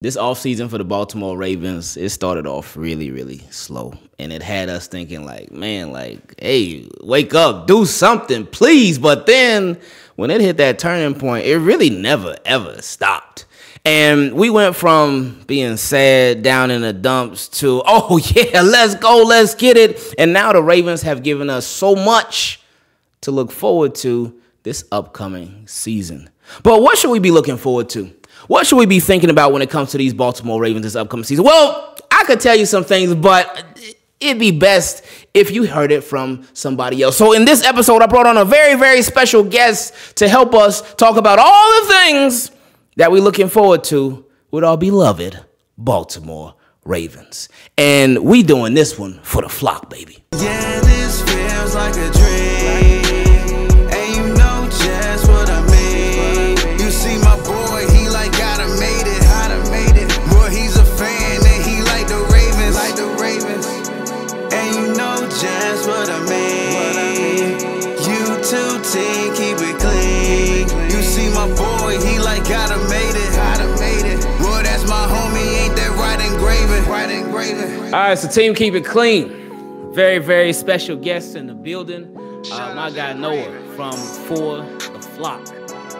this offseason for the Baltimore Ravens, it started off really, really slow. And it had us thinking, like, man, like, hey, wake up, do something, please. But then when it hit that turning point, it really never, ever stopped. And we went from being sad down in the dumps to, oh, yeah, let's go, let's get it. And now the Ravens have given us so much to look forward to this upcoming season. But what should we be looking forward to? What should we be thinking about when it comes to these Baltimore Ravens this upcoming season? Well, I could tell you some things, but it'd be best if you heard it from somebody else. So in this episode, I brought on a very, very special guest to help us talk about all the things that we're looking forward to with our beloved Baltimore Ravens. And we doing this one for the flock, baby. Yeah, All right, so team, keep it clean. Very, very special guest in the building. Uh, my guy Noah from For the Flock.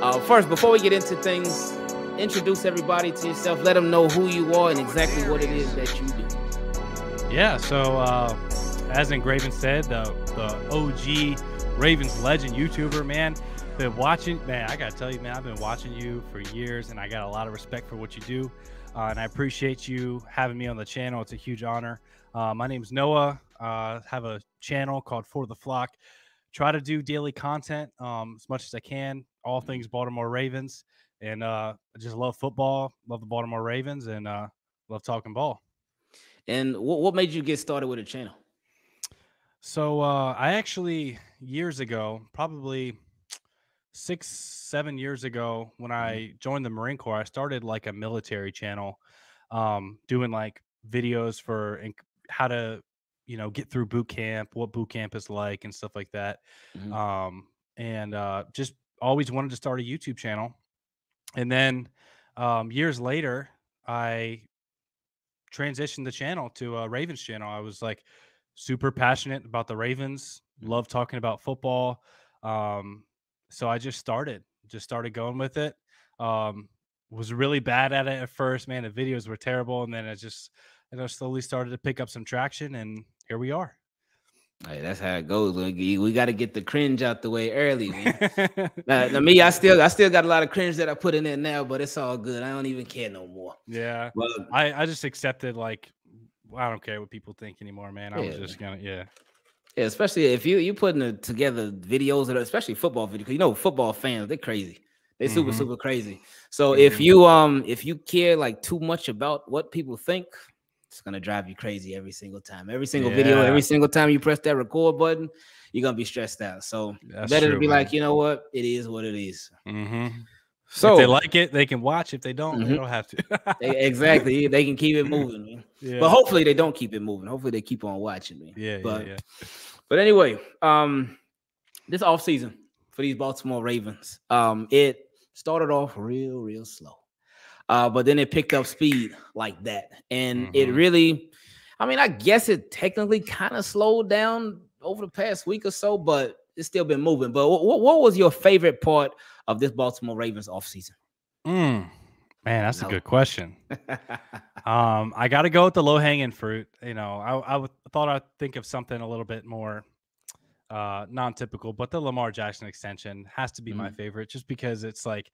Uh, first, before we get into things, introduce everybody to yourself. Let them know who you are and exactly what it is that you do. Yeah, so uh, as Ingraven said, the, the OG Ravens legend YouTuber, man. Been watching, man. I gotta tell you, man. I've been watching you for years, and I got a lot of respect for what you do. Uh, and I appreciate you having me on the channel. It's a huge honor. Uh, my name's Noah. Uh, have a channel called For the Flock. Try to do daily content um, as much as I can, all things Baltimore Ravens. And uh, I just love football, love the Baltimore Ravens, and uh, love talking ball. And what, what made you get started with a channel? So uh, I actually, years ago, probably six, seven years ago when mm-hmm. I joined the Marine Corps, I started like a military channel, um, doing like videos for how to, you know, get through boot camp, what boot camp is like, and stuff like that. Mm-hmm. Um, and uh, just always wanted to start a YouTube channel. And then um, years later, I transitioned the channel to a Ravens channel. I was like super passionate about the Ravens, mm-hmm. love talking about football. Um, so I just started, just started going with it. Um, was really bad at it at first, man. The videos were terrible, and then I just, you know, slowly started to pick up some traction, and here we are. Hey, that's how it goes. We, got to get the cringe out the way early, man. now, now, me, I still, I still got a lot of cringe that I put in there now, but it's all good. I don't even care no more. Yeah, well, I, I just accepted like, I don't care what people think anymore, man. I yeah, was just gonna, yeah. Yeah, especially if you you putting together videos, especially football videos. Because you know, football fans they're crazy. They're super mm-hmm. super crazy. So mm-hmm. if you um if you care like too much about what people think, it's gonna drive you crazy every single time. Every single yeah. video, every single time you press that record button, you're gonna be stressed out. So That's better true, to be man. like, you know what, it is what it is. Mm-hmm. So if they like it, they can watch. If they don't, mm-hmm. they don't have to. exactly. They can keep it moving, man. Yeah. But hopefully they don't keep it moving. Hopefully they keep on watching me. Yeah, but, yeah, yeah. But anyway, um, this off season for these Baltimore Ravens, um, it started off real, real slow. Uh, but then it picked up speed like that. And mm-hmm. it really, I mean, I guess it technically kind of slowed down over the past week or so, but it's still been moving. But what, what was your favorite part of this Baltimore Ravens offseason? Mm, man, that's no. a good question. um, I got to go with the low hanging fruit. You know, I, I thought I'd think of something a little bit more uh, non typical, but the Lamar Jackson extension has to be mm-hmm. my favorite just because it's like,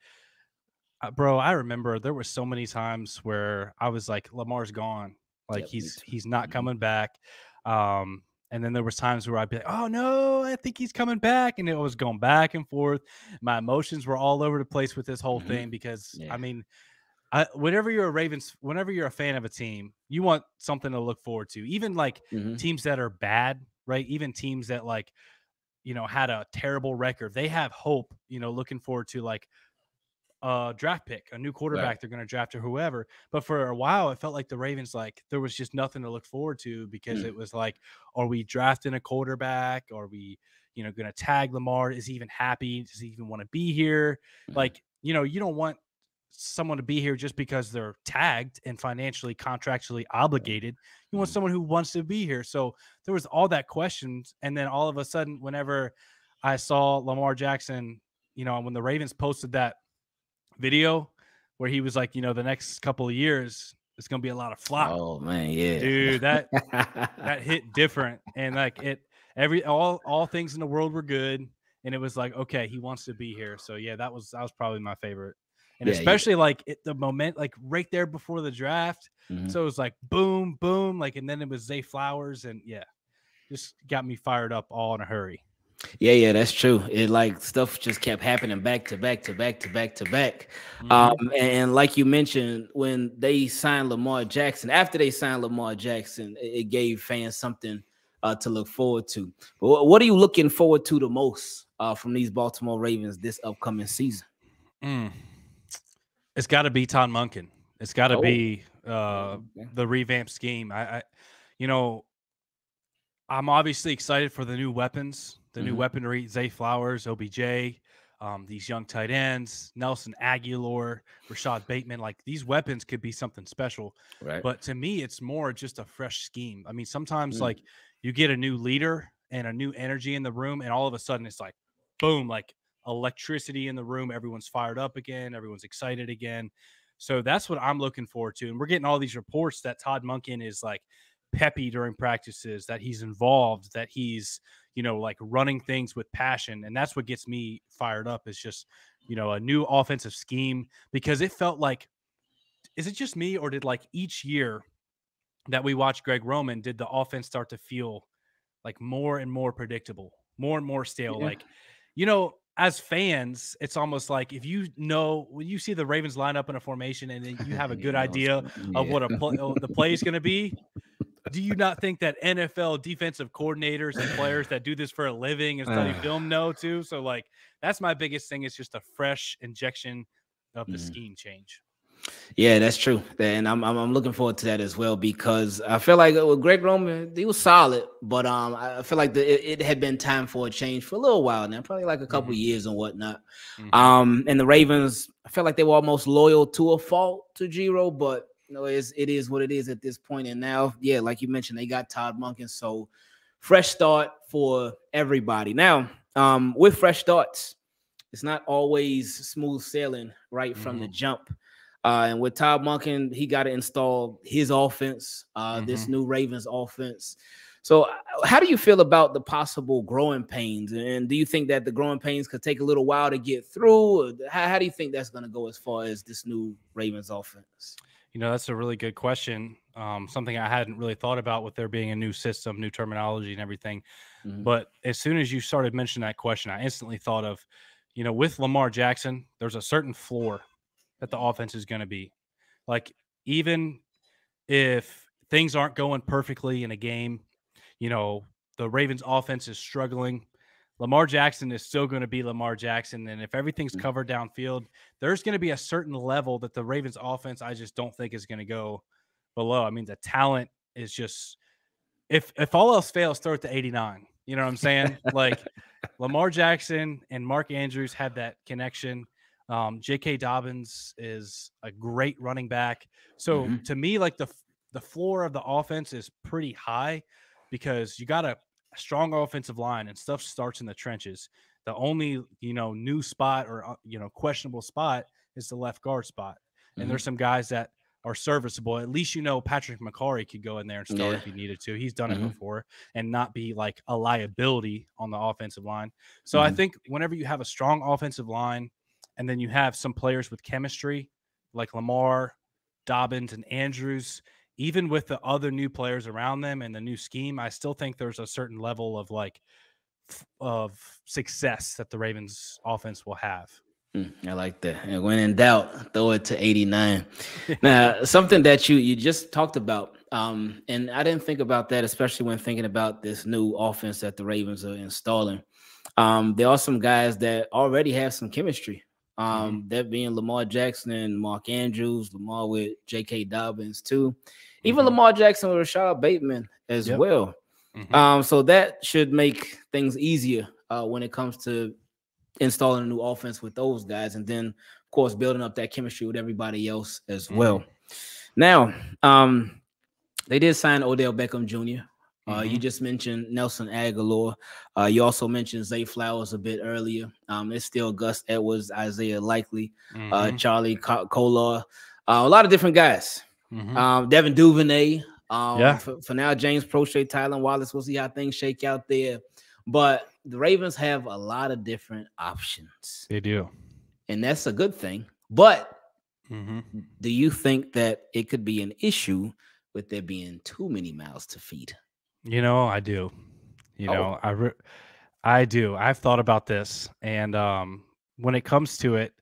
uh, bro, I remember there were so many times where I was like, Lamar's gone. Like yep, he's he's not mm-hmm. coming back. Um, and then there was times where I'd be like, "Oh no, I think he's coming back," and it was going back and forth. My emotions were all over the place with this whole mm-hmm. thing because yeah. I mean, I, whenever you're a Ravens, whenever you're a fan of a team, you want something to look forward to. Even like mm-hmm. teams that are bad, right? Even teams that like, you know, had a terrible record, they have hope. You know, looking forward to like a draft pick, a new quarterback right. they're going to draft or whoever. But for a while, it felt like the Ravens like there was just nothing to look forward to because mm. it was like, are we drafting a quarterback? Are we, you know, going to tag Lamar? Is he even happy? Does he even want to be here? Mm. Like, you know, you don't want someone to be here just because they're tagged and financially contractually obligated. You want mm-hmm. someone who wants to be here. So there was all that questions, and then all of a sudden, whenever I saw Lamar Jackson, you know, when the Ravens posted that video where he was like, you know, the next couple of years it's gonna be a lot of flop. Oh man, yeah, dude, that that hit different, and like it, every all all things in the world were good, and it was like, okay, he wants to be here. So yeah, that was that was probably my favorite and yeah, especially yeah. like it, the moment, like right there before the draft. Mm-hmm. So it was like boom, boom, like, and then it was Zay Flowers, and yeah, just got me fired up all in a hurry. Yeah, yeah, that's true. It like stuff just kept happening back to back to back to back to back. Mm-hmm. Um, and like you mentioned, when they signed Lamar Jackson, after they signed Lamar Jackson, it gave fans something uh, to look forward to. But what are you looking forward to the most uh, from these Baltimore Ravens this upcoming season? Mm. It's got to be Todd Monken. It's got to oh. be uh, the revamped scheme. I, I, you know, I'm obviously excited for the new weapons, the mm-hmm. new weaponry. Zay Flowers, OBJ, um, these young tight ends, Nelson Agholor, Rashod Bateman. Like these weapons could be something special. Right. But to me, it's more just a fresh scheme. I mean, sometimes mm. like you get a new leader and a new energy in the room, and all of a sudden it's like, boom, like electricity in the room. Everyone's fired up again. Everyone's excited again. So that's what I'm looking forward to. And we're getting all these reports that Todd Monken is like peppy during practices, that he's involved, that he's, you know, like running things with passion. And that's what gets me fired up is just, you know, a new offensive scheme because it felt like, is it just me or did like each year that we watched Greg Roman, did the offense start to feel like more and more predictable, more and more stale? Yeah. Like, you know, as fans, it's almost like if you know when you see the Ravens line up in a formation and then you have a good idea yeah. of what a play, the play is going to be. Do you not think that NFL defensive coordinators and players that do this for a living and study film know too? So like that's my biggest thing. It's just a fresh injection of the mm. scheme change. Yeah, that's true. And I'm, I'm, I'm looking forward to that as well because I feel like with Greg Roman, he was solid, but um, I feel like the, it, it, had been time for a change for a little while now, probably like a couple mm-hmm. years and whatnot. Mm-hmm. Um, and the Ravens, I feel like they were almost loyal to a fault to G-Ro, but you know, it's, it is what it is at this point. And now, yeah, like you mentioned, they got Todd Monken, so fresh start for everybody. Now, um, with fresh starts, it's not always smooth sailing right mm-hmm. from the mm-hmm. jump. Uh, and with Todd Monken, he got to install his offense, uh, mm-hmm. this new Ravens offense. So, how do you feel about the possible growing pains? And do you think that the growing pains could take a little while to get through? How, how do you think that's going to go as far as this new Ravens offense? You know, that's a really good question. Um, something I hadn't really thought about with there being a new system, new terminology, and everything. Mm-hmm. But as soon as you started mentioning that question, I instantly thought of, you know, with Lamar Jackson, there's a certain floor that the offense is going to be. Like even if things aren't going perfectly in a game, you know, the Ravens offense is struggling. Lamar Jackson is still going to be Lamar Jackson. And if everything's mm. covered downfield, there's going to be a certain level that the Ravens offense, I just don't think is going to go below. I mean, the talent is just if if all else fails, throw it to 89. You know what I'm saying? like Lamar Jackson and Mark Andrews had that connection. Um, J.K. Dobbins is a great running back. So mm-hmm. to me, like the the floor of the offense is pretty high because you got a strong offensive line and stuff starts in the trenches. The only you know new spot or uh, you know questionable spot is the left guard spot, and mm-hmm. there's some guys that are serviceable. At least you know Patrick Mekari could go in there and start yeah. if he needed to. He's done mm-hmm. it before and not be like a liability on the offensive line. So I mm-hmm. think whenever you have a strong offensive line and then you have some players with chemistry like Lamar, Dobbins, and Andrews. Even with the other new players around them and the new scheme, I still think there's a certain level of like of success that the Ravens offense will have. Mm, I like that. And when in doubt, throw it to 89. now, something that you you just talked about, um, and I didn't think about that, especially when thinking about this new offense that the Ravens are installing. Um, there are some guys that already have some chemistry. Um, mm-hmm. that being Lamar Jackson and Mark Andrews, Lamar with J.K. Dobbins too, even mm-hmm. Lamar Jackson with Rashod Bateman as yep. well. Mm-hmm. Um, so that should make things easier uh, when it comes to installing a new offense with those guys. And then, of course, building up that chemistry with everybody else as mm-hmm. well. Now, um, they did sign Odell Beckham Jr. Uh, mm-hmm. You just mentioned Nelson Agholor. Uh, you also mentioned Zay Flowers a bit earlier. Um, it's still Gus Edwards, Isaiah Likely, uh, mm-hmm. uh, Charlie Kolar, uh, a lot of different guys. Mm-hmm. Um, Devin Duvernay. Um, yeah. For, for, now, James Proche, Tylan Wallace. We'll see how things shake out there. But the Ravens have a lot of different options. They do, and that's a good thing. But mm-hmm. do you think that it could be an issue with there being too many mouths to feed? You know, I do. You oh. know, I re- I do. I've thought about this, and um, when it comes to it,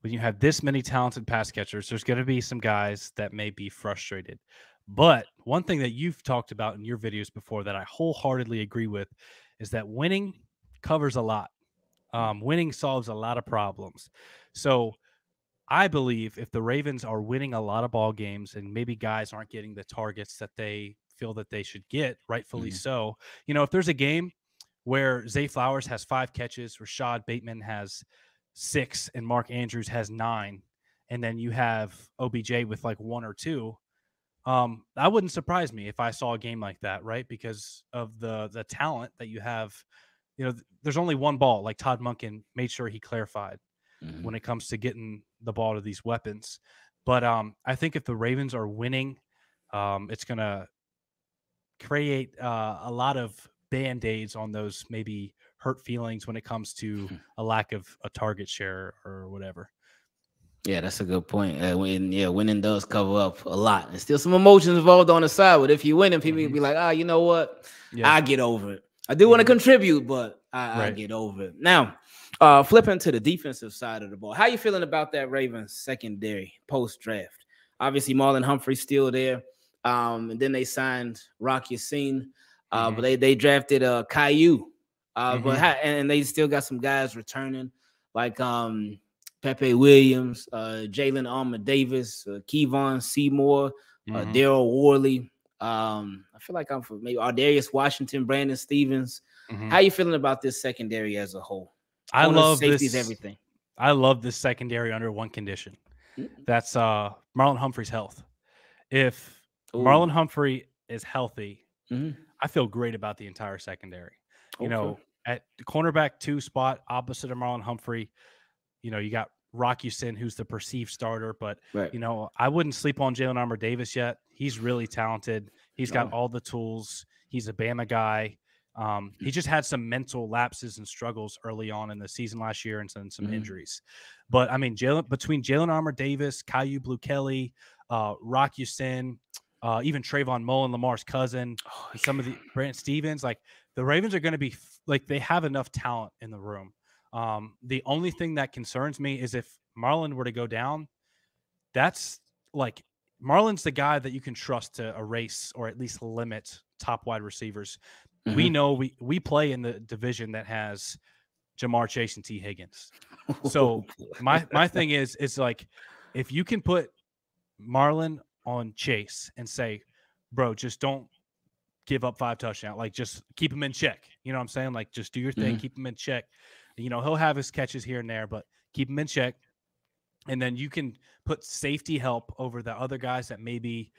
when you have this many talented pass catchers, there's going to be some guys that may be frustrated. But one thing that you've talked about in your videos before that I wholeheartedly agree with is that winning covers a lot. Um, winning solves a lot of problems. So I believe if the Ravens are winning a lot of ball games and maybe guys aren't getting the targets that they feel that they should get, rightfully mm-hmm. so. You know, if there's a game where Zay Flowers has five catches, Rashod Bateman has six, and Mark Andrews has nine, and then you have OBJ with like one or two, um, that wouldn't surprise me if I saw a game like that, right? Because of the the talent that you have. You know, there's only one ball, like Todd Monken made sure he clarified mm-hmm. when it comes to getting the ball to these weapons. But um, I think if the Ravens are winning, um, it's gonna create uh, a lot of band aids on those maybe hurt feelings when it comes to a lack of a target share or whatever. Yeah, that's a good point. Uh, when yeah, winning does cover up a lot. There's still some emotions involved on the side, but if you win, and people mm-hmm. be like, ah, oh, you know what? Yeah. I get over it. I do want to contribute, but I, right. I, get over it. Now, uh, flipping to the defensive side of the ball, how you feeling about that Ravens secondary post draft? Obviously, Marlon Humphrey's still there. Um, and then they signed Rock Ya-Sin, uh, mm-hmm. but they they drafted uh Kyu. Uh, mm-hmm. but ha- and they still got some guys returning like um Pepe Williams, uh, Jalyn Armour Davis, uh, Kevon Seymour, uh, mm-hmm. uh, Daryl Worley. Um, I feel like I'm for maybe Darius Washington, Brandon Stephens. Mm-hmm. How you feeling about this secondary as a whole? I love safeties, this, everything. I love this secondary under one condition. Mm-hmm. That's uh Marlon Humphrey's health. If Ooh. Marlon Humphrey is healthy, mm-hmm. I feel great about the entire secondary. You know, at the cornerback two spot opposite of Marlon Humphrey, you know, you got Rock Ya-Sin, who's the perceived starter, but right. you know, I wouldn't sleep on Jalyn Armour Davis yet. He's really talented. He's got oh. all the tools. He's a Bama guy. Um, he just had some mental lapses and struggles early on in the season last year and some, some mm-hmm. injuries. But I mean, Jalyn between Jalyn Armour Davis, Kyu Blue Kelly, uh, Rock Ya-Sin, uh, even Trayvon Mullen, Lamar's cousin, oh, some of the Brant Stephens. like the Ravens are going to be like they have enough talent in the room. Um, the only thing that concerns me is if Marlon were to go down, that's like Marlon's the guy that you can trust to erase or at least limit top wide receivers. Mm-hmm. We know we we play in the division that has Ja'Marr Chase and Tee Higgins. So my my thing is is like if you can put Marlon on Chase and say, bro, just don't give up five touchdowns. Like just keep him in check. You know what I'm saying? Like just do your thing, mm-hmm. keep him in check. You know, he'll have his catches here and there, but keep him in check. And then you can put safety help over the other guys that maybe,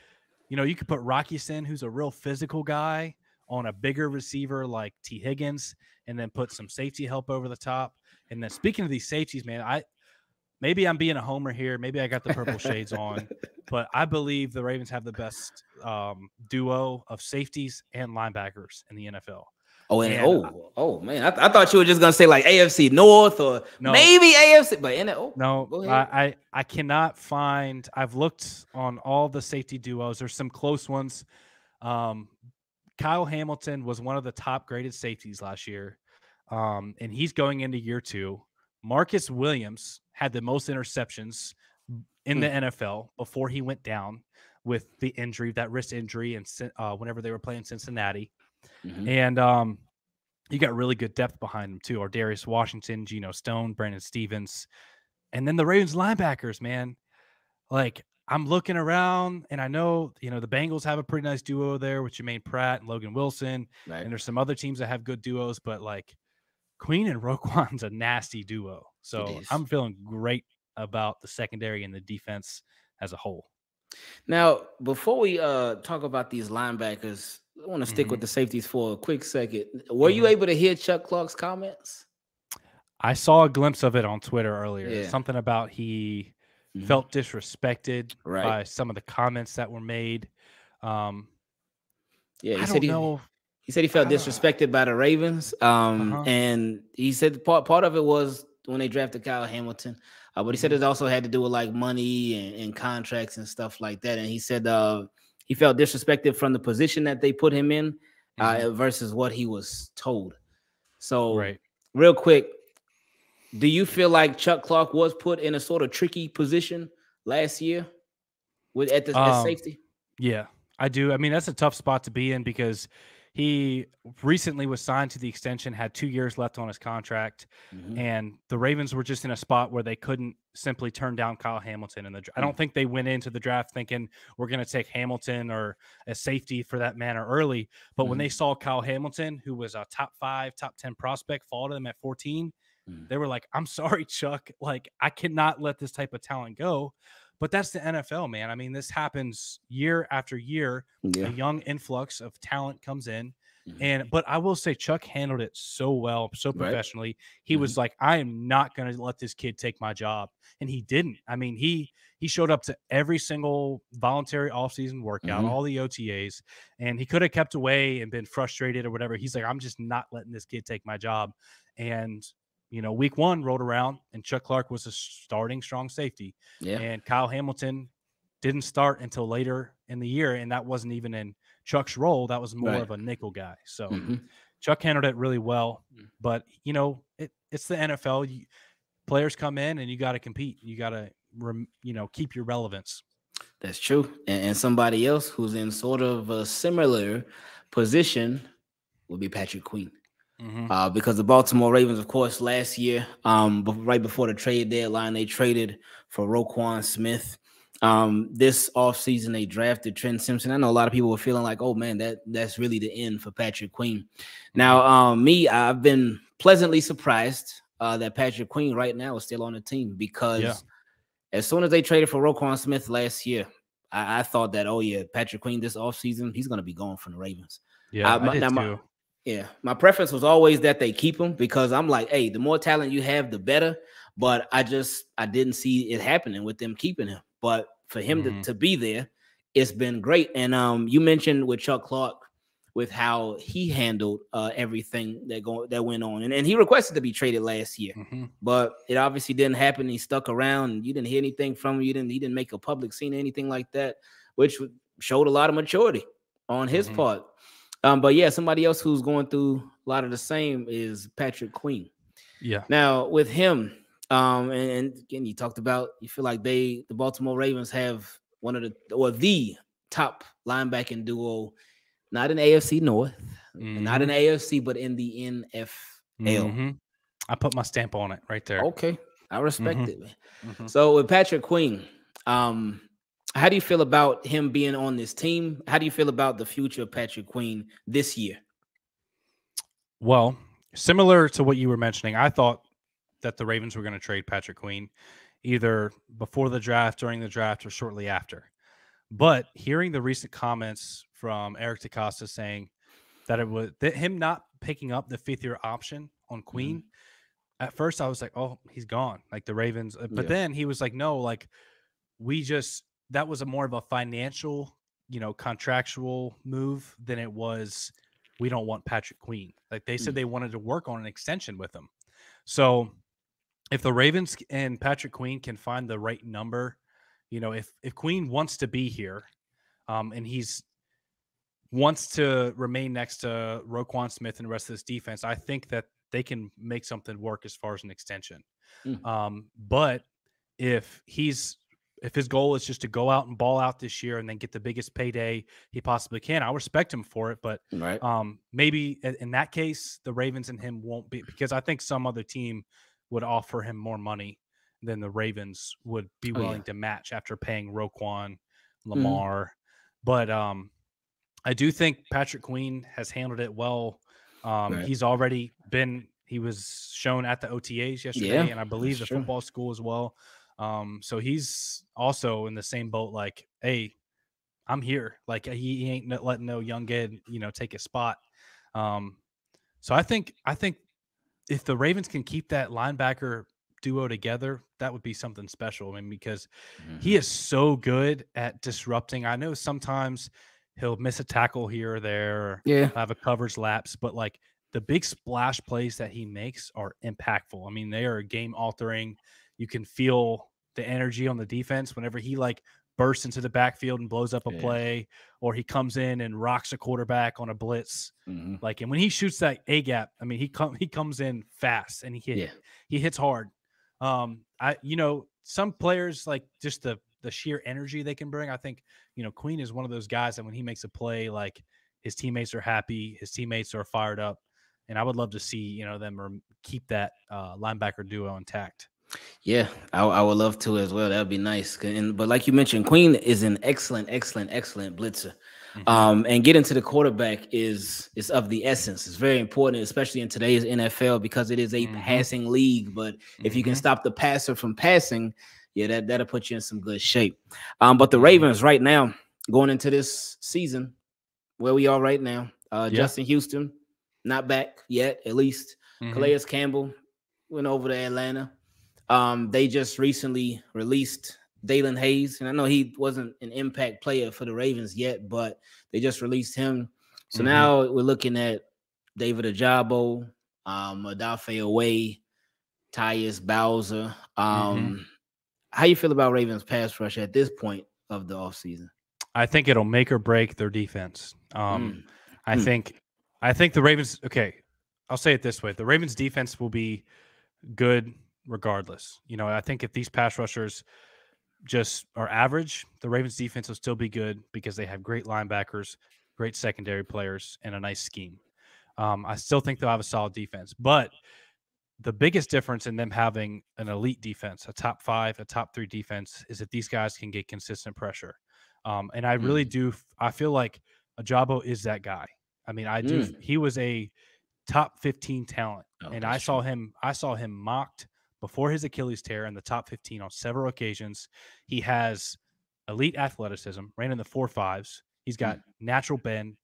you know, you could put Rock Ya-Sin, who's a real physical guy, on a bigger receiver like Tee Higgins, and then put some safety help over the top. And then speaking of these safeties, man, I maybe I'm being a homer here. Maybe I got the purple shades on, but I believe the Ravens have the best um, duo of safeties and linebackers in the NFL. Oh, and, and oh, oh man, I, th- I, thought you were just gonna say like AFC North or no, maybe AFC, but in it, oh, no, I, I I cannot find. I've looked on all the safety duos. There's some close ones. Um, Kyle Hamilton was one of the top graded safeties last year, um, and he's going into year two. Marcus Williams had the most interceptions in the hmm. NFL before he went down with the injury, that wrist injury, and uh, whenever they were playing Cincinnati. Mm-hmm. And um, you got really good depth behind them too. Ar'Darius Washington, Geno Stone, Brandon Stephens, and then the Ravens linebackers, man. Like I'm looking around, and I know you know the Bengals have a pretty nice duo there with Germaine Pratt and Logan Wilson, right. and there's some other teams that have good duos, but like Queen and Roquan's a nasty duo. So I'm feeling great about the secondary and the defense as a whole. Now, before we uh talk about these linebackers, I want to stick mm-hmm. with the safeties for a quick second. Were mm-hmm. you able to hear Chuck Clark's comments? I saw a glimpse of it on Twitter earlier. Yeah. Something about he mm-hmm. felt disrespected right. by some of the comments that were made. Um, yeah, he I said he, know. He said he felt disrespected by the Ravens. Um, uh-huh. and he said part part of it was when they drafted Kyle Hamilton. Uh, but he said mm-hmm. it also had to do with like money and, and contracts and stuff like that. And he said uh, he felt disrespected from the position that they put him in uh, mm-hmm. versus what he was told. So, right. real quick, do you feel like Chuck Clark was put in a sort of tricky position last year with at the um, at safety? Yeah, I do. I mean, that's a tough spot to be in because he recently was signed to the extension, had two years left on his contract, mm-hmm. and the Ravens were just in a spot where they couldn't simply turn down Kyle Hamilton. In the, I don't mm. think they went into the draft thinking we're going to take Hamilton or a safety for that matter early. But mm-hmm. when they mm-hmm. saw Kyle Hamilton, who was a top five, top ten prospect, fall to them at 14, mm-hmm. they were like, "I'm sorry, Chuck. Like I cannot let this type of talent go." But that's the NFL, man. I mean, this happens year after year. Yeah. A young influx of talent comes in. Mm-hmm. And but I will say Chuck handled it so well, so professionally. Right. He mm-hmm. was like, I am not gonna let this kid take my job. And he didn't. I mean, he he showed up to every single voluntary offseason workout, mm-hmm. all the OTAs, and he could have kept away and been frustrated or whatever. He's like, I'm just not letting this kid take my job. And you know, week one rolled around and Chuck Clark was a starting strong safety. Yeah. And Kyle Hamilton didn't start until later in the year. And that wasn't even in Chuck's role. That was more right. of a nickel guy. So mm-hmm. Chuck handled it really well. Mm. But, you know, it, it's the NFL. You, players come in and you got to compete. You got to, you know, keep your relevance. That's true. And, and somebody else who's in sort of a similar position will be Patrick Queen. Mm-hmm. Uh, because the Baltimore Ravens, of course, last year, um, right before the trade deadline, they traded for Roquan Smith. Um, this offseason, they drafted Trent Simpson. I know a lot of people were feeling like, oh man, that that's really the end for Patrick Queen. Now, um, me, I've been pleasantly surprised uh, that Patrick Queen right now is still on the team because yeah. as soon as they traded for Roquan Smith last year, I, I, thought that, oh yeah, Patrick Queen this offseason, he's going to be gone from the Ravens. Yeah, I, I did my, yeah, my preference was always that they keep him because I'm like, hey, the more talent you have, the better. But I just I didn't see it happening with them keeping him. But for him mm-hmm. to, to be there, it's been great. And um, you mentioned with Chuck Clark with how he handled uh, everything that go that went on, and, and he requested to be traded last year, mm-hmm. but it obviously didn't happen. He stuck around, you didn't hear anything from him. You didn't he didn't make a public scene or anything like that, which showed a lot of maturity on his mm-hmm. part. Um, but yeah, somebody else who's going through a lot of the same is Patrick Queen. Yeah. Now with him, um, and, and again, you talked about you feel like they, the Baltimore Ravens, have one of the or the top linebacking duo, not in AFC North, mm-hmm. not in mm-hmm. AFC, but in the NFL. Mm-hmm. I put my stamp on it right there. Okay, I respect mm-hmm. it, man. Mm-hmm. So with Patrick Queen, um, how do you feel about him being on this team? How do you feel about the future of Patrick Queen this year? Well, similar to what you were mentioning, I thought that the Ravens were going to trade Patrick Queen either before the draft, during the draft, or shortly after. But hearing the recent comments from Eric DeCosta saying that it was that him not picking up the fifth year option on Queen, mm-hmm. at first I was like, oh, he's gone. Like the Ravens. Uh, but yeah. then he was like, no, like we just that was a more of a financial, you know, contractual move than it was. We don't want Patrick Queen. Like they said, mm. they wanted to work on an extension with him. So if the Ravens and Patrick Queen can find the right number, you know, if if Queen wants to be here, um, and he's wants to remain next to Roquan Smith and the rest of this defense, I think that they can make something work as far as an extension. Mm. Um, but if he's if his goal is just to go out and ball out this year and then get the biggest payday he possibly can, I respect him for it. But right. um, maybe in that case, the Ravens and him won't be because I think some other team would offer him more money than the Ravens would be willing oh, yeah. to match after paying Roquan, mm-hmm. Lamar. Mm. But um, I do think Patrick Queen has handled it well. Um, right. He's already been he was shown at the OTAs yesterday, yeah, and I believe the true. football school as well. Um, so he's also in the same boat. Like, hey, I'm here. Like he, he ain't letting no young kid, you know, take a spot. Um, so I think I think if the Ravens can keep that linebacker duo together, that would be something special. I mean, because mm-hmm. he is so good at disrupting. I know sometimes he'll miss a tackle here or there, yeah, have a coverage lapse, but like the big splash plays that he makes are impactful. I mean, they are game altering. You can feel the energy on the defense whenever he like bursts into the backfield and blows up a yeah. play, or he comes in and rocks a quarterback on a blitz. Mm-hmm. Like, and when he shoots that A gap, I mean, he come he comes in fast and he hit yeah. he hits hard. Um, I you know some players like just the the sheer energy they can bring. I think you know Queen is one of those guys that when he makes a play, like his teammates are happy, his teammates are fired up, and I would love to see you know them keep that uh, linebacker duo intact. Yeah, I, I would love to as well. That would be nice. And but like you mentioned, Queen is an excellent, excellent, excellent blitzer. Mm-hmm. Um, and getting to the quarterback is is of the essence. It's very important, especially in today's NFL, because it is a mm-hmm. passing league. But if you can mm-hmm. stop the passer from passing, yeah, that that'll put you in some good shape. Um, but the mm-hmm. Ravens right now going into this season, where we are right now, uh, yeah. Justin Houston not back yet, at least. Calais Campbell went over to Atlanta. Um, they just recently released Daelin Hayes, and I know he wasn't an impact player for the Ravens yet, but they just released him. So mm-hmm. now we're looking at David Ojabo, um, Odafe Oweh, Tyus Bowser. Um, mm-hmm. How you feel about Ravens pass rush at this point of the offseason? I think it'll make or break their defense. Um, mm. I mm. think I think the Ravens okay, I'll say it this way. The Ravens defense will be good regardless. You know, I think if these pass rushers just are average, the Ravens defense will still be good because they have great linebackers, great secondary players, and a nice scheme. Um, I still think they'll have a solid defense, but the biggest difference in them having an elite defense, a top five, a top three defense, is that these guys can get consistent pressure. Um, and I really mm. do. I feel like Ojabo is that guy. I mean, I do. Mm. He was a top 15 talent, oh, and I saw true. him. I saw him mocked before his Achilles tear in the top 15 on several occasions. He has elite athleticism, ran in the four fives. He's got mm. natural bend,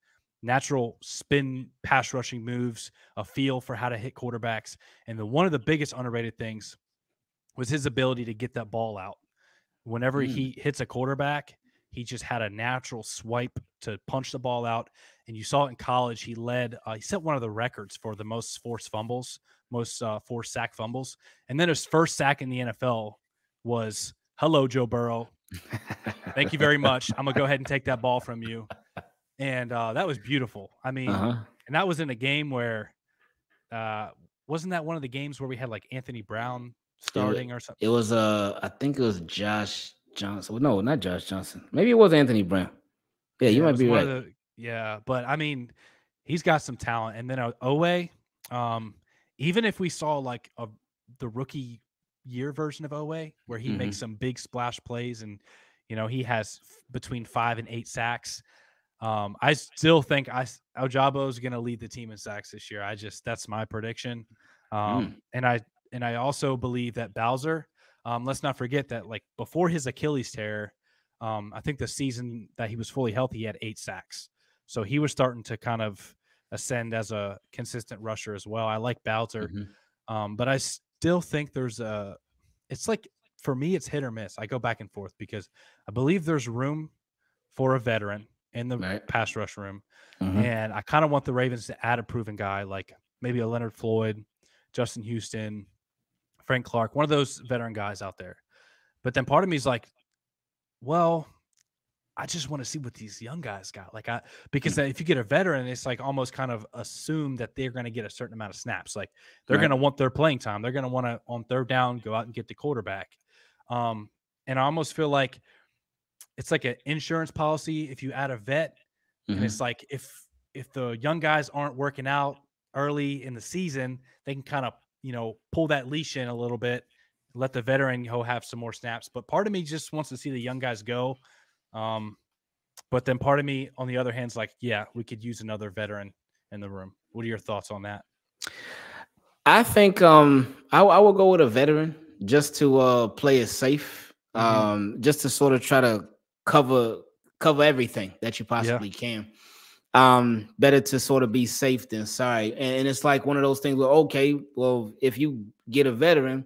natural spin pass rushing moves, a feel for how to hit quarterbacks. And the one of the biggest underrated things was his ability to get that ball out. Whenever mm. he hits a quarterback, he just had a natural swipe to punch the ball out. And you saw it in college. He led, uh, he set one of the records for the most forced fumbles most uh, forced sack fumbles. And then his first sack in the NFL was, "Hello, Joe Burrow. Thank you very much. I'm gonna go ahead and take that ball from you." And uh, that was beautiful. I mean, uh-huh. and that was in a game where, uh, wasn't that one of the games where we had like Anthony Brown starting or something? It was uh, I think it was Josh Johnson. no, not Josh Johnson. Maybe it was Anthony Brown. Yeah, you yeah, might be right. The, yeah, but I mean, he's got some talent. And then uh, Oweh, um, even if we saw like a the rookie year version of Oweh, where he mm-hmm. makes some big splash plays and you know he has f- between five and eight sacks. Um, I still think I Ojabo is going to lead the team in sacks this year. I just that's my prediction, um, mm. and I and I also believe that Bowser. Um, let's not forget that like before his Achilles tear, um, I think the season that he was fully healthy, he had eight sacks. So he was starting to kind of ascend as a consistent rusher as well. I like Bowser, mm-hmm. um, but I still think there's a. It's like for me, it's hit or miss. I go back and forth because I believe there's room for a veteran in the right. pass rush room, mm-hmm. and I kind of want the Ravens to add a proven guy like maybe a Leonard Floyd, Justin Houston, Frank Clark, one of those veteran guys out there. But then part of me is like, well, I just want to see what these young guys got. Like I because mm. if you get a veteran, it's like almost kind of assume that they're going to get a certain amount of snaps. Like they're right. going to want their playing time. They're going to want to on third down go out and get the quarterback. Um, and I almost feel like it's like an insurance policy if you add a vet, mm-hmm. and it's like if if the young guys aren't working out early in the season, they can kind of you know pull that leash in a little bit, let the veteran go have some more snaps. But part of me just wants to see the young guys go um, but then part of me, on the other hand, is like, yeah, we could use another veteran in the room. What are your thoughts on that? I think um, I, I will go with a veteran just to uh play it safe, mm-hmm. um, just to sort of try to cover cover everything that you possibly yeah. can. Um, better to sort of be safe than sorry. And, and, it's like one of those things where okay, well, if you get a veteran,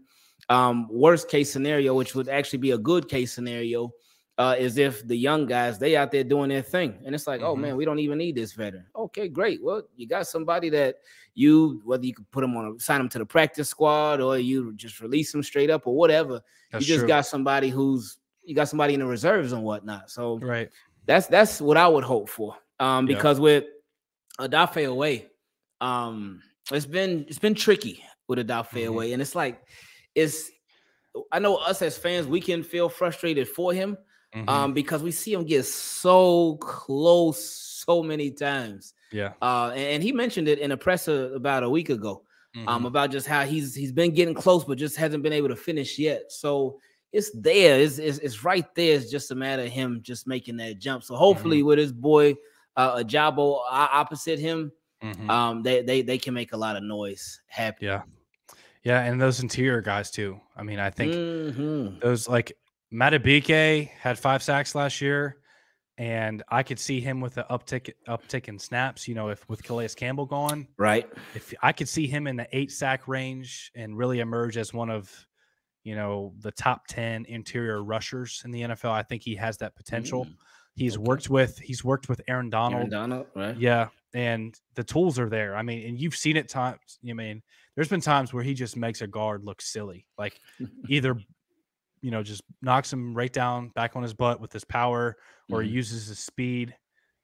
um, worst case scenario, which would actually be a good case scenario, uh, is if the young guys they out there doing their thing, and it's like, oh, mm-hmm. oh man, we don't even need this veteran. Okay, great. Well, you got somebody that you whether you could put them on a sign them to the practice squad or you just release them straight up or whatever. That's you just true. got somebody who's you got somebody in the reserves and whatnot. So right, that's that's what I would hope for. Um, because yeah. with Odafe Oweh, um, it's been it's been tricky with Odafe mm-hmm. Oweh, and it's like it's I know us as fans we can feel frustrated for him mm-hmm. um, because we see him get so close so many times. Yeah. Uh, and, and, he mentioned it in a presser about a week ago um, mm-hmm. um, about just how he's he's been getting close, but just hasn't been able to finish yet. So it's there. It's, it's, it's right there. It's just a matter of him just making that jump. So hopefully, mm-hmm. with his boy uh, Ojabo opposite him, mm-hmm. um, they they they can make a lot of noise happen. Yeah. Yeah, and those interior guys too. I mean, I think mm-hmm. those like Madubuike had five sacks last year, and I could see him with the uptick uptick in snaps. You know, if with Calais Campbell gone, right? If I could see him in the eight sack range and really emerge as one of, you know, the top ten interior rushers in the NFL, I think he has that potential. Mm, he's okay. worked with he's worked with Aaron Donald. Aaron Donald, right? Yeah, and the tools are there. I mean, and you've seen it times. You mean there's been times where he just makes a guard look silly, like either you know, just knocks him right down back on his butt with his power, or mm-hmm. he uses his speed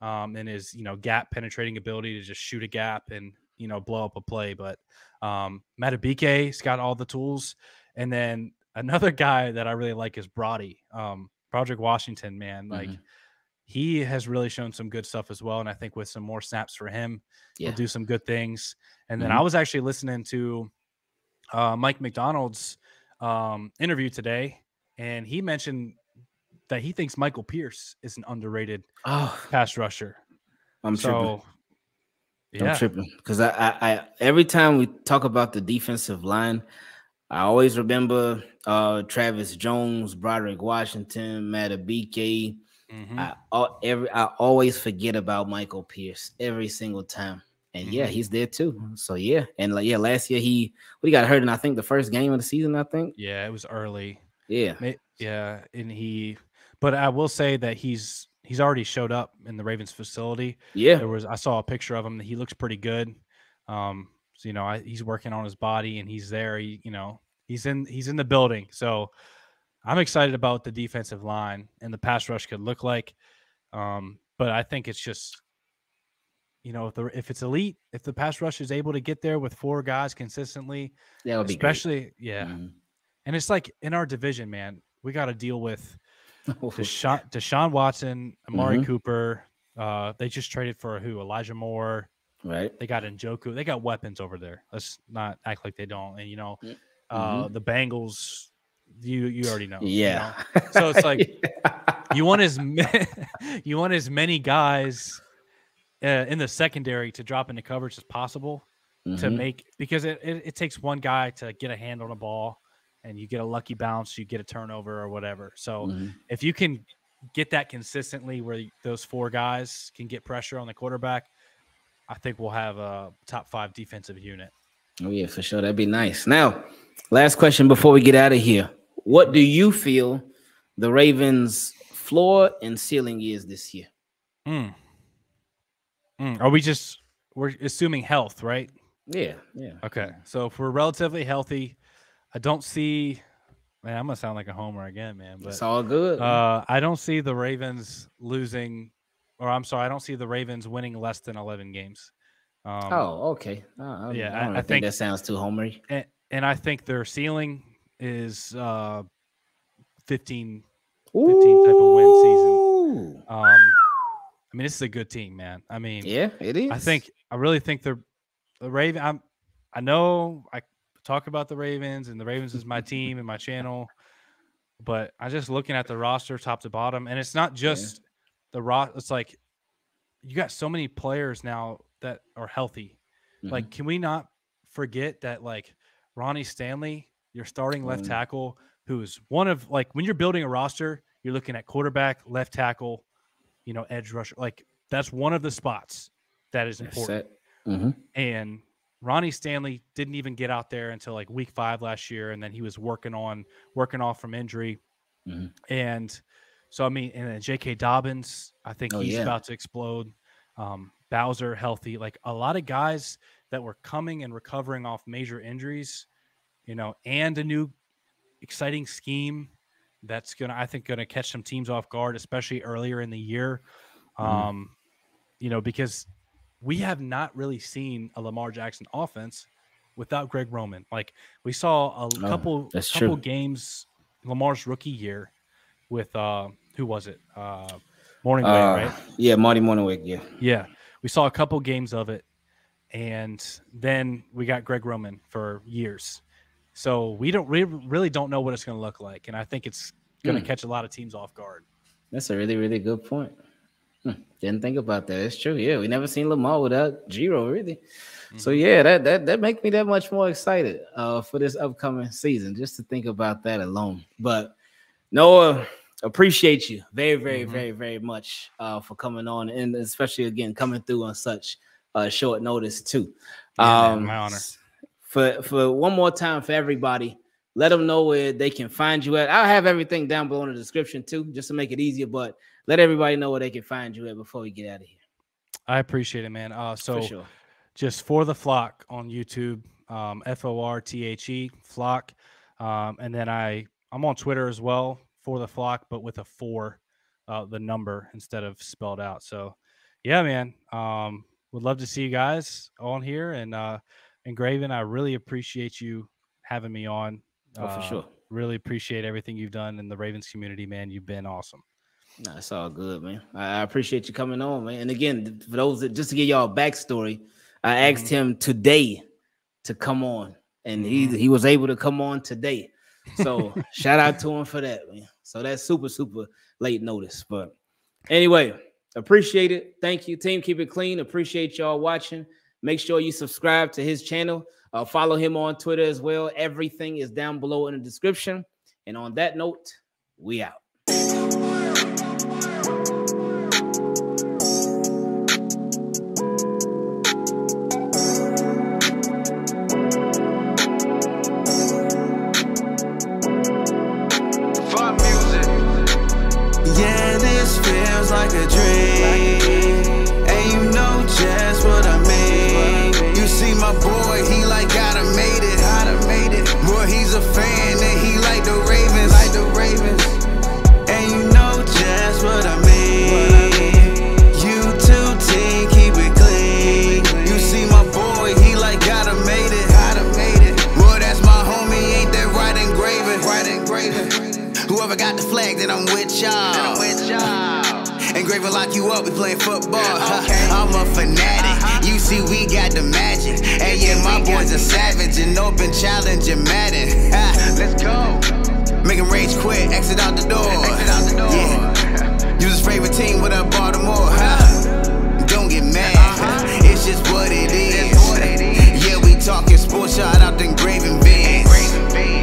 um, and his, you know, gap penetrating ability to just shoot a gap and, you know, blow up a play. But um, Madubuike's got all the tools. And then another guy that I really like is Brody, um, Broderick Washington, man. Like, mm-hmm. he has really shown some good stuff as well. And I think with some more snaps for him, yeah. he'll do some good things. And then mm-hmm. I was actually listening to uh, Mike Macdonald's um, interview today, and he mentioned that he thinks Michael Pierce is an underrated oh, pass rusher. I'm so, tripping. Yeah. I'm tripping because I, I, I, every time we talk about the defensive line, I always remember uh, Travis Jones, Broderick Washington, Madubuike. Mm-hmm. I every I always forget about Michael Pierce every single time. And yeah, mm-hmm. he's there too. So yeah, and like yeah, last year he we got hurt in I think the first game of the season. I think. Yeah, it was early. Yeah. Yeah, and he but I will say that he's he's already showed up in the Ravens facility. Yeah. There was I saw a picture of him. He looks pretty good. Um so you know, I, he's working on his body and he's there. He, you know, he's in he's in the building. So I'm excited about the defensive line and the pass rush could look like. Um, but I think it's just you know, if the if it's elite, if the pass rush is able to get there with four guys consistently, that would be especially great. yeah. Mm-hmm. And it's like in our division, man, we got to deal with Deshaun, Deshaun Watson, Amari mm-hmm. Cooper. Uh, they just traded for who? Elijah Moore. Right. They got Njoku. They got weapons over there. Let's not act like they don't. And you know, mm, uh, mm-hmm. the Bengals. You you already know. Yeah. You know? So it's like yeah. you want as ma- you want as many guys uh, in the secondary to drop into coverage as possible mm-hmm. to make because it, it, it takes one guy to get a hand on a ball and you get a lucky bounce, you get a turnover or whatever. So mm-hmm. if you can get that consistently where those four guys can get pressure on the quarterback, I think we'll have a top five defensive unit. Oh, yeah, for sure. That'd be nice. Now, last question before we get out of here. What do you feel the Ravens' floor and ceiling is this year? Mm. Mm. Are we just, we're assuming health, right? Yeah, yeah. Okay. So if we're relatively healthy, I don't see. Man, I'm gonna sound like a homer again, man. But it's all good. Uh, I don't see the Ravens losing, or I'm sorry, I don't see the Ravens winning less than 11 games. Um, oh, okay. Uh, yeah, I, I, I think, think, that sounds too homery. And, and, I think their ceiling is uh, 15, 15 type of win season. Um, I mean, this is a good team, man. I mean, yeah, it is. I think I really think they're the Raven. I'm. I know I talk about the Ravens, and the Ravens is my team and my channel. But I'm just looking at the roster top to bottom, and it's not just yeah. the roster. It's like you got so many players now that are healthy. Mm-hmm. Like, can we not forget that like Ronnie Stanley your starting left mm. tackle, who is one of like when you're building a roster, you're looking at quarterback, left tackle, you know, edge rusher. Like that's one of the spots that is important. Mm-hmm. And Ronnie Stanley didn't even get out there until like week five last year, and then he was working on working off from injury. Mm-hmm. And so I mean, and then J.K. Dobbins, I think oh, he's yeah. about to explode. Um, Bowser healthy, like a lot of guys that were coming and recovering off major injuries, you know, and a new exciting scheme that's gonna, I think, gonna catch some teams off guard, especially earlier in the year. Mm-hmm. Um, you know, because we have not really seen a Lamar Jackson offense without Greg Roman. Like we saw a oh, couple couple true. games Lamar's rookie year with uh who was it? Uh Mornhinweg, uh, right? Yeah, Marty Mornhinweg, yeah. Yeah. We saw a couple games of it and then we got Greg Roman for years. So we don't we really don't know what it's going to look like and I think it's going to mm. catch a lot of teams off guard. That's a really really good point. Didn't think about that. It's true. Yeah, we never seen Lamar without G-Ro, really. Mm-hmm. So yeah, that that that makes me that much more excited uh, for this upcoming season, just to think about that alone. But Noah, appreciate you very, very, mm-hmm. very, very much uh, for coming on, and especially again coming through on such uh, short notice too. Yeah, um, my honor. For for one more time for everybody, let them know where they can find you at. I'll have everything down below in the description too, just to make it easier. But let everybody know where they can find you at before we get out of here. I appreciate it, man. Uh, so for sure. just for the flock on YouTube, um, F O R T H E flock, um, and then I I'm on Twitter as well for the flock, but with a four, uh, the number instead of spelled out. So yeah, man. Um, would love to see you guys on here and uh, Ingraven. I really appreciate you having me on. Oh, for uh, sure. Really appreciate everything you've done in the Ravens community, man. You've been awesome. No, it's all good, man. I, appreciate you coming on, man. And again, for those that just to give y'all a backstory, I asked mm-hmm. him today to come on, and he mm-hmm. he was able to come on today. So shout out to him for that, man. So that's super, super late notice. But anyway, appreciate it. Thank you, team. Keep it clean. Appreciate y'all watching. Make sure you subscribe to his channel. Uh, follow him on Twitter as well. Everything is down below in the description. And on that note, we out. we playing football. Okay. I'm a fanatic. Uh-huh. You see, we got the magic. And yeah, my boys are savage and open challenge and Madden. Let's go. Make him rage quit, exit out the door. Exit out the door. Yeah. Use his favorite team with a Baltimore. Huh? Uh-huh. Don't get mad. Uh-huh. It's just what it is. What it is. yeah, we talking sports, shot out the IngravenVids.